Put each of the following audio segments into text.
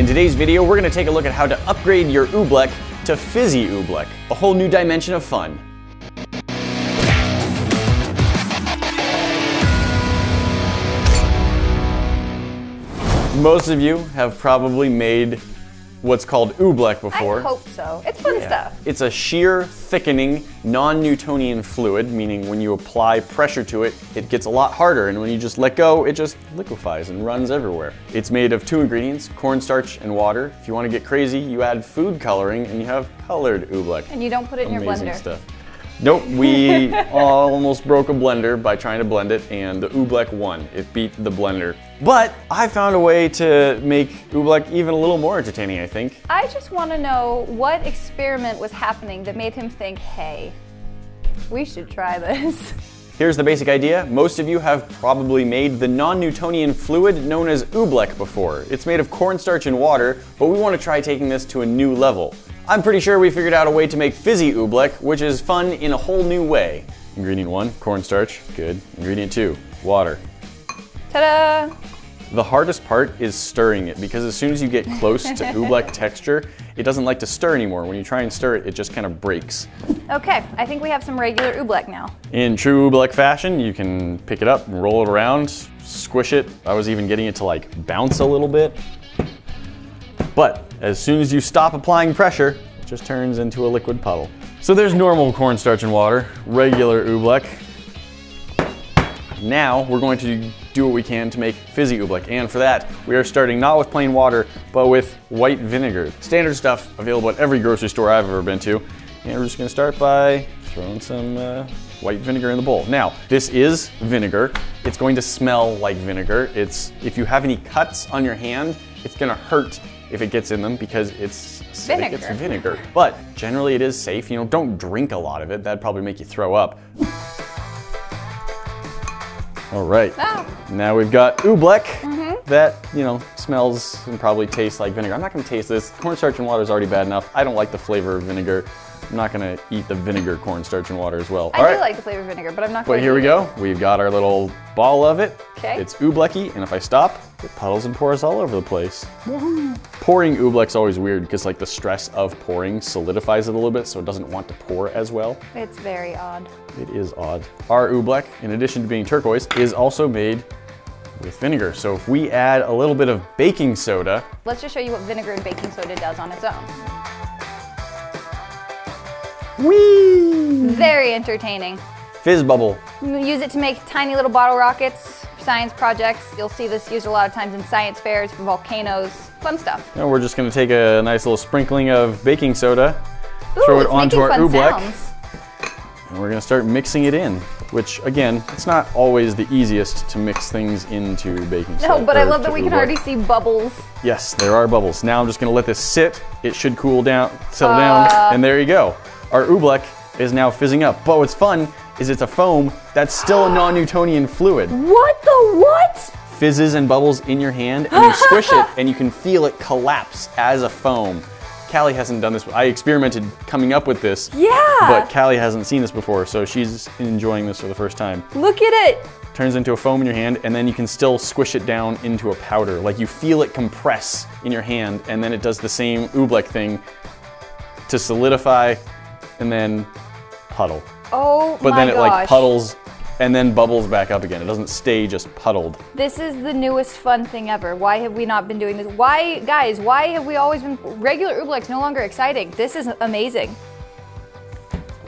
In today's video, we're gonna take a look at how to upgrade your Oobleck to Fizzy Oobleck, a whole new dimension of fun. Most of you have probably made what's called oobleck before. I hope so. It's fun stuff. It's a shear thickening non-Newtonian fluid, meaning when you apply pressure to it, it gets a lot harder, and when you just let go, it just liquefies and runs everywhere. It's made of two ingredients, cornstarch and water. If you want to get crazy, you add food coloring and you have colored oobleck. And you don't put it in your Amazing blender. stuff. Nope, we almost broke a blender by trying to blend it, and the Oobleck won. It beat the blender. But I found a way to make Oobleck even a little more entertaining, I think. I just want to know what experiment was happening that made him think, hey, we should try this. Here's the basic idea. Most of you have probably made the non-Newtonian fluid known as Oobleck before. It's made of cornstarch and water, but we want to try taking this to a new level. I'm pretty sure we figured out a way to make fizzy Oobleck, which is fun in a whole new way. Ingredient one, cornstarch, good. Ingredient two, water. Ta-da! The hardest part is stirring it because as soon as you get close to oobleck texture, it doesn't like to stir anymore. When you try and stir it, it just kind of breaks. Okay, I think we have some regular oobleck now. In true oobleck fashion, you can pick it up, roll it around, squish it. I was even getting it to like bounce a little bit. But as soon as you stop applying pressure, it just turns into a liquid puddle. So there's normal cornstarch and water, regular oobleck. Now we're going to do what we can to make fizzy oobleck. And for that, we are starting not with plain water, but with white vinegar. Standard stuff available at every grocery store I've ever been to. And we're just gonna start by throwing some uh, white vinegar in the bowl. Now, this is vinegar. It's going to smell like vinegar. It's If you have any cuts on your hand, it's gonna hurt if it gets in them because it's Vinegar. it's vinegar. But generally it is safe. You know, don't drink a lot of it. That'd probably make you throw up. All right. Oh. Now we've got oobleck mm-hmm. That, you know, smells and probably tastes like vinegar. I'm not gonna taste this. Cornstarch and water is already bad enough. I don't like the flavor of vinegar. I'm not gonna eat the vinegar, cornstarch, and water as well. I All do right. like the flavor of vinegar, but I'm not gonna. But here we go. We've got our little ball of it. 'Kay. It's ooblecky, and if I stop, it puddles and pours all over the place. Pouring oobleck's always weird because like the stress of pouring solidifies it a little bit so it doesn't want to pour as well. It's very odd. It is odd. Our oobleck, in addition to being turquoise, is also made with vinegar. So if we add a little bit of baking soda, Let's just show you what vinegar and baking soda does on its own. whee! Very entertaining. Fizz bubble. Use it to make tiny little bottle rockets, science projects. You'll see this used a lot of times in science fairs for volcanoes. Fun stuff. Now we're just gonna take a nice little sprinkling of baking soda, Ooh, throw it onto our oobleck, and we're gonna start mixing it in. Which again, it's not always the easiest to mix things into baking soda. No, but I love that we can already see bubbles. Yes, there are bubbles. Now I'm just gonna let this sit. It should cool down, settle Uh. down, and there you go. Our oobleck is now fizzing up. But what's fun is it's a foam that's still a non-Newtonian fluid. What the what? Fizzes and bubbles in your hand, and you squish it, and you can feel it collapse as a foam. Calli hasn't done this. I experimented coming up with this. Yeah. But Calli hasn't seen this before, so she's enjoying this for the first time. Look at it. Turns into a foam in your hand, and then you can still squish it down into a powder. Like you feel it compress in your hand, and then it does the same oobleck thing to solidify and then puddle. Oh But then it gosh. like puddles and then bubbles back up again. It doesn't stay just puddled. This is the newest fun thing ever. Why have we not been doing this? Why, guys, why have we always been. Regular Oobleck's no longer exciting. This is amazing.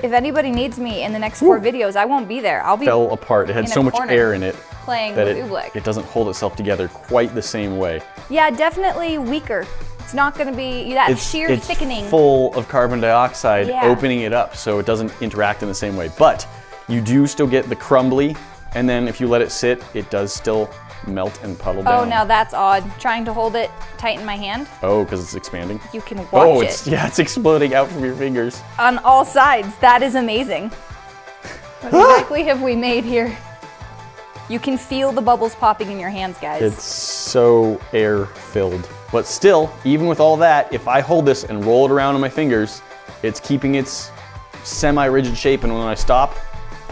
If anybody needs me in the next four videos, I won't be there. I'll be Fell apart. It had so much air in it playing that with it, it doesn't hold itself together quite the same way. Yeah, definitely weaker. It's not going to be that It's, shear it's thickening. full of carbon dioxide, Yeah. opening it up so it doesn't interact in the same way. But you do still get the crumbly, and then if you let it sit, it does still melt and puddle oh, down. Oh, now that's odd. Trying to hold it tight in my hand, Oh, because it's expanding. you can oh, watch Oh, it it's yeah, it's exploding out from your fingers. on all sides. That is amazing. What exactly have we made here? You can feel the bubbles popping in your hands, guys. It's so air filled. But still, even with all that, if I hold this and roll it around on my fingers, it's keeping its semi-rigid shape, and when I stop,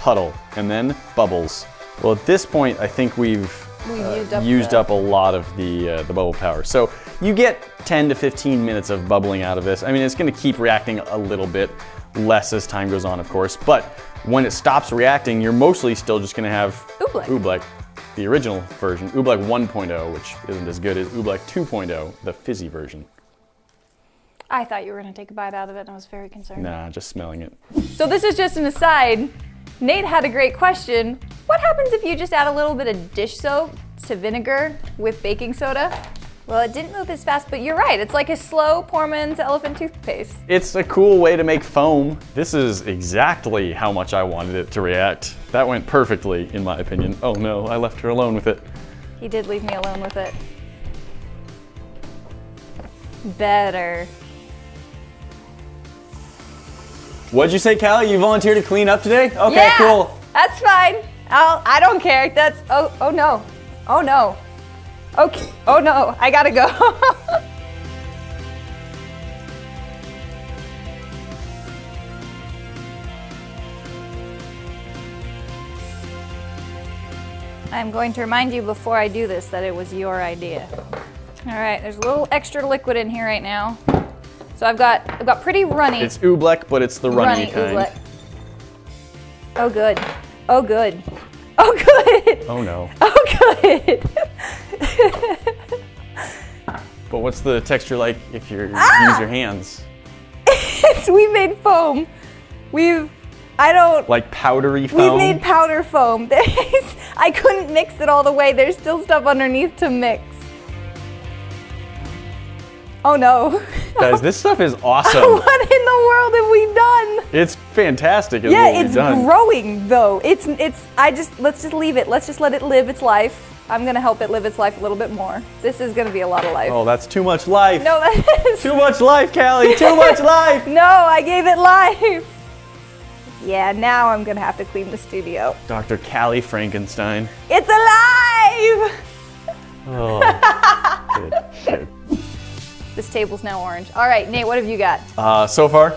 puddle, and then bubbles. Well, at this point, I think we've uh, used up used up a lot of the uh, the bubble power. So you get 10 to 15 minutes of bubbling out of this. I mean, it's gonna keep reacting a little bit less as time goes on, of course, but when it stops reacting, you're mostly still just gonna have Oobleck. Oobleck, the original version, Oobleck 1.0, which isn't as good as Oobleck 2.0, the fizzy version. I thought you were gonna take a bite out of it, and I was very concerned. Nah, just smelling it. So this is just an aside. Nate had a great question. What happens if you just add a little bit of dish soap to vinegar with baking soda? Well, it didn't move as fast, but you're right. It's like a slow Porman's elephant toothpaste. It's a cool way to make foam. This is exactly how much I wanted it to react. That went perfectly, in my opinion. Oh no, I left her alone with it. He did leave me alone with it. Better. What'd you say, Calli? You volunteered to clean up today? Okay, yeah, cool. That's fine. I'll, I don't care. That's, oh, oh no. Oh no. Okay, oh no, I gotta go. I'm going to remind you before I do this that it was your idea. All right, there's a little extra liquid in here right now. So I've got I've got pretty runny. It's oobleck, but it's the runny, runny kind. oobleck. Oh good. Oh good. Oh good. Oh no. Oh good. But what's the texture like if you Ah! use your hands? It's- we made foam. We've I don't Like powdery foam. We've made powder foam. There's, I couldn't mix it all the way. There's still stuff underneath to mix. Oh no. Guys, this stuff is awesome. what in the world have we done? it's fantastic is Yeah, it's growing though. It's it's I just let's just leave it. Let's just let it live its life. I'm gonna help it live its life a little bit more. This is gonna be a lot of life. oh, that's too much life. No, that is Too much life, Calli. Too much life. No, I gave it life. Yeah, now I'm gonna have to clean the studio. Dr. Calli Frankenstein. It's alive! Oh, good, good. This table's now orange. All right, Nate, what have you got? Uh, so far,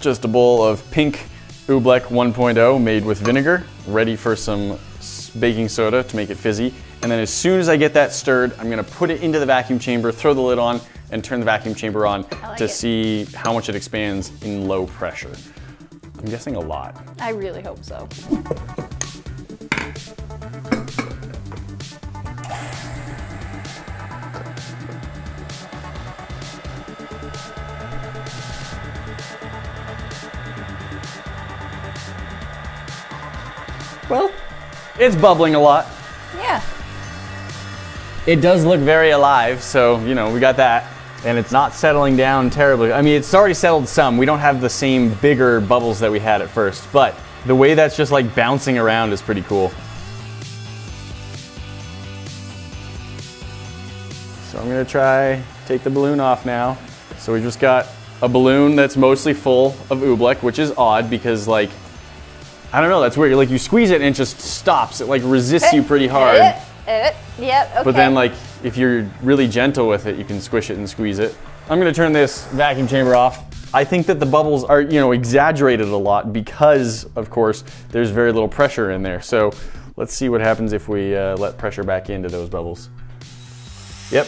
just a bowl of pink Oobleck 1.0 made with vinegar, ready for some baking soda to make it fizzy. And then as soon as I get that stirred, I'm gonna put it into the vacuum chamber, throw the lid on, and turn the vacuum chamber on like to it. see how much it expands in low pressure. I'm guessing a lot. I really hope so. Well, it's bubbling a lot. Yeah. It does look very alive, so you know we got that. And it's not settling down terribly. I mean, it's already settled some. We don't have the same bigger bubbles that we had at first, but the way that's just like bouncing around is pretty cool. So I'm gonna try take the balloon off now. So we just got a balloon that's mostly full of oobleck, which is odd because like I don't know, that's weird. Like you squeeze it and it just stops. It like resists you pretty hard. Eh, eh, Yep, okay. But then, like, if you're really gentle with it, you can squish it and squeeze it. I'm gonna turn this vacuum chamber off. I think that the bubbles are, you know, exaggerated a lot because, of course, there's very little pressure in there. So let's see what happens if we uh, let pressure back into those bubbles. Yep.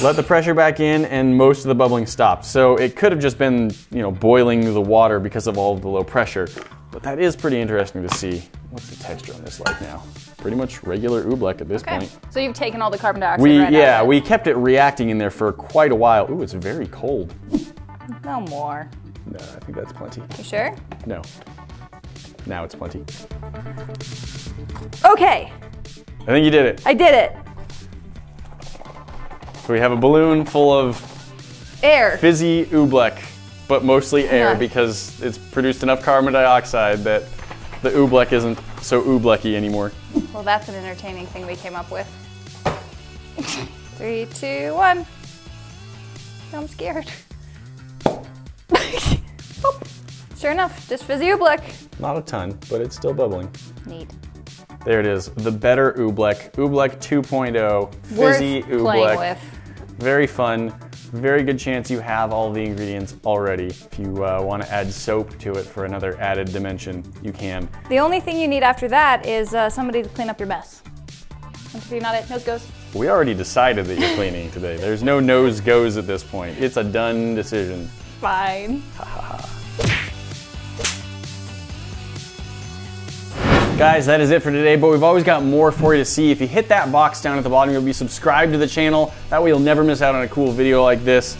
Let the pressure back in and most of the bubbling stopped. So it could have just been, you know, boiling the water because of all of the low pressure. But that is pretty interesting to see. What's the texture on this like now? Pretty much regular oobleck at this Okay. point. So you've taken all the carbon dioxide We right yeah, out we kept it reacting in there for quite a while. Ooh, it's very cold. No more. No, I think that's plenty. You sure? No. Now it's plenty. Okay, I think you did it. I did it. So we have a balloon full of Air. fizzy oobleck, but mostly air Yeah. because it's produced enough carbon dioxide that the oobleck isn't so ooblecky anymore. Well, that's an entertaining thing we came up with. Three, two, one. I'm scared. Boop. Oh, sure enough, just fizzy oobleck. Not a ton, but it's still bubbling. Neat. There it is, the better oobleck, oobleck 2.0, fizzy Worth oobleck. Very fun. Very good chance you have all the ingredients already. If you uh, want to add soap to it for another added dimension, you can. The only thing you need after that is uh, somebody to clean up your mess. Two, three, not it. Nose goes. We already decided that you're cleaning today. There's no nose goes at this point. It's a done decision. Fine. Guys, that is it for today, but we've always got more for you to see. If you hit that box down at the bottom, you'll be subscribed to the channel. That way you'll never miss out on a cool video like this.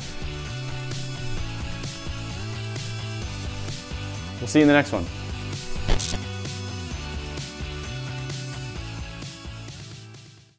We'll see you in the next one.